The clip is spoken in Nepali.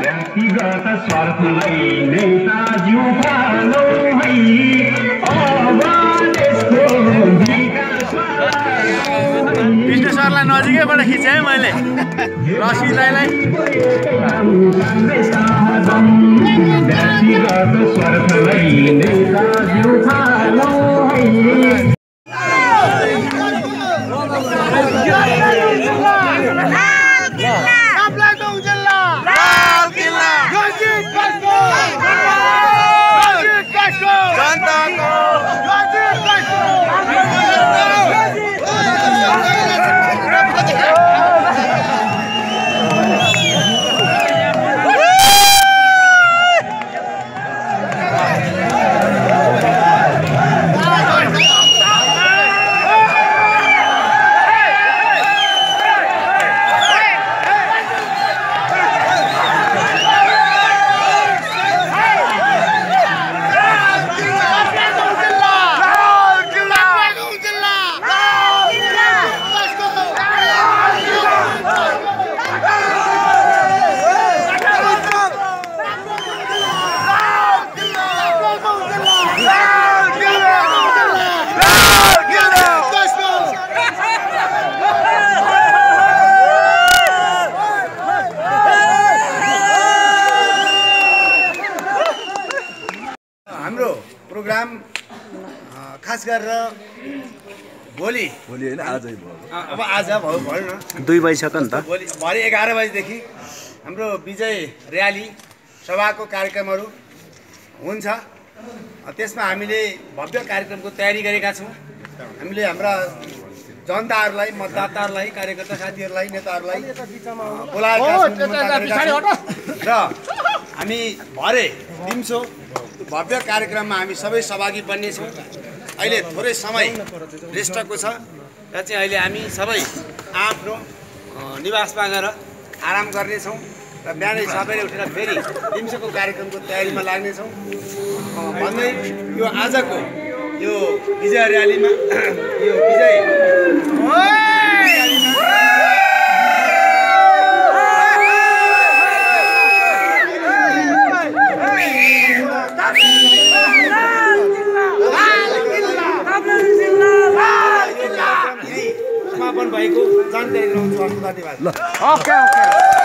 व्यक्तिगत स्वार्थलाई नेताज्यू पालौ है विष्णु सरलाई नजिकैबाट खिचेँ मैले। रसी दाईलाई। व्यक्तिगत स्वार्थलाई प्रोग्राम खास गरेर भोलि। भोलि होइन आजै भयो। अब आज भयो भयो न दुई भइसक्यो नि त। भोलि भरे एघार बजीदेखि हाम्रो विजय र्याली सभाको कार्यक्रमहरू हुन्छ। त्यसमा हामीले भव्य कार्यक्रमको तयारी गरेका छौँ। हामीले हाम्रा जनताहरूलाई मतदाताहरूलाई कार्यकर्ता साथीहरूलाई नेताहरूलाई बोलाएका छौँ। र हामी भरे दिउँसो भव्य कार्यक्रममा हामी सबै सहभागी बन्नेछौँ अहिले थोरै समय रेस्टको छ। र चाहिँ अहिले हामी सबै आफ्नो निवासमा गएर आराम गर्नेछौँ र बिहानै सबैले उठेर फेरि दिउँसोको कार्यक्रमको तयारीमा लाग्नेछौँ। भन्दै यो आजको यो विजय र्यालीमा यो विजय भएको जानकारी गराउँछु धन्यवाद